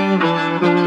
Música